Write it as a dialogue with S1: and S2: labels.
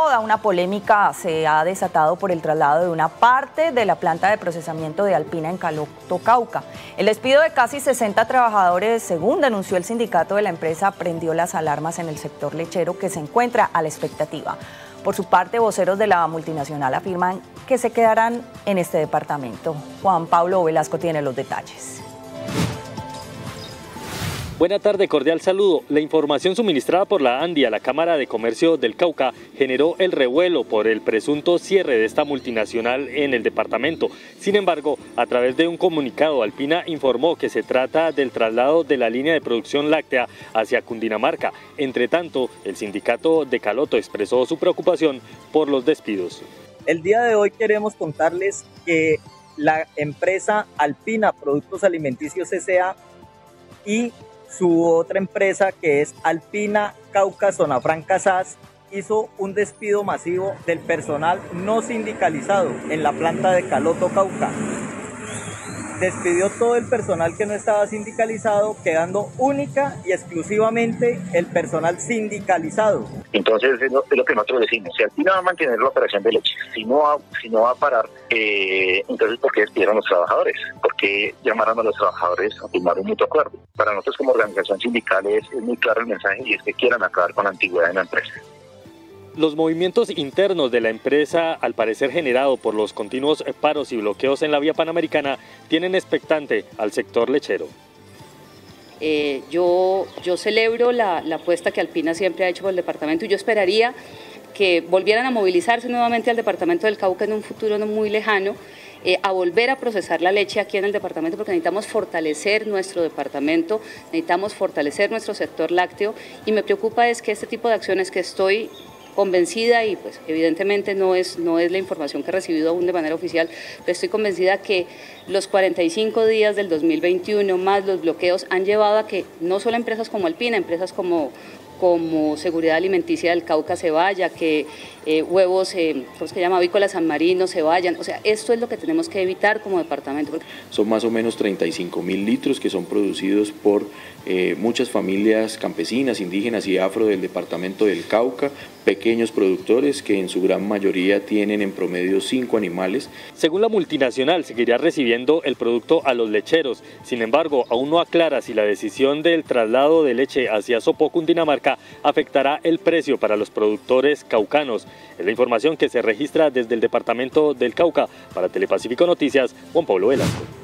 S1: Toda una polémica se ha desatado por el traslado de una parte de la planta de procesamiento de Alpina en Caloto, Cauca. El despido de casi 60 trabajadores, según denunció el sindicato de la empresa, prendió las alarmas en el sector lechero que se encuentra a la expectativa. Por su parte, voceros de la multinacional afirman que se quedarán en este departamento. Juan Pablo Velasco tiene los detalles.
S2: Buena tarde, cordial saludo. La información suministrada por la ANDI a la Cámara de Comercio del Cauca generó el revuelo por el presunto cierre de esta multinacional en el departamento. Sin embargo, a través de un comunicado, Alpina informó que se trata del traslado de la línea de producción láctea hacia Cundinamarca. Entre tanto, el sindicato de Caloto expresó su preocupación por los despidos.
S3: El día de hoy queremos contarles que la empresa Alpina Productos Alimenticios S.A. y su otra empresa que es Alpina Cauca Zona Franca SAS hizo un despido masivo del personal no sindicalizado en la planta de Caloto Cauca despidió todo el personal que no estaba sindicalizado, quedando única y exclusivamente el personal sindicalizado.
S4: Entonces es lo, que nosotros decimos, si Alpina va a mantener la operación de leche, si no va, si no va a parar, eh, entonces ¿por qué despidieron los trabajadores? ¿Por qué llamaron a los trabajadores a firmar un mutuo acuerdo? Para nosotros como organización sindical es, es muy claro el mensaje y es que quieran acabar con la antigüedad en la empresa.
S2: Los movimientos internos de la empresa, al parecer generado por los continuos paros y bloqueos en la vía panamericana, tienen expectante al sector lechero.
S5: Eh, yo, yo celebro la, apuesta que Alpina siempre ha hecho por el departamento y yo esperaría que volvieran a movilizarse nuevamente al departamento del Cauca en un futuro no muy lejano, eh, a volver a procesar la leche aquí en el departamento porque necesitamos fortalecer nuestro departamento, necesitamos fortalecer nuestro sector lácteo y me preocupa es que este tipo de acciones que estoy convencida y pues evidentemente no es, no es la información que he recibido aún de manera oficial, pero estoy convencida que los 45 días del 2021 más los bloqueos han llevado a que no solo empresas como Alpina, empresas como como seguridad alimenticia del Cauca se vaya, que eh, huevos, eh, ¿cómo se llama? Avícola San Marino se vayan. O sea, esto es lo que tenemos que evitar como departamento.
S6: Son más o menos 35 mil litros que son producidos por eh, muchas familias campesinas, indígenas y afro del departamento del Cauca, pequeños productores que en su gran mayoría tienen en promedio cinco animales.
S2: Según la multinacional, seguiría recibiendo el producto a los lecheros. Sin embargo, aún no aclara si la decisión del traslado de leche hacia Sopó, Cundinamarca, afectará el precio para los productores caucanos. Es la información que se registra desde el departamento del Cauca. Para Telepacífico Noticias, Juan Pablo Velasco.